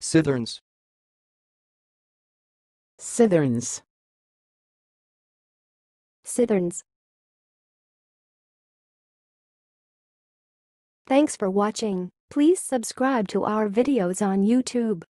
Citherns. Citherns. Citherns. Thanks for watching. Please subscribe to our videos on YouTube.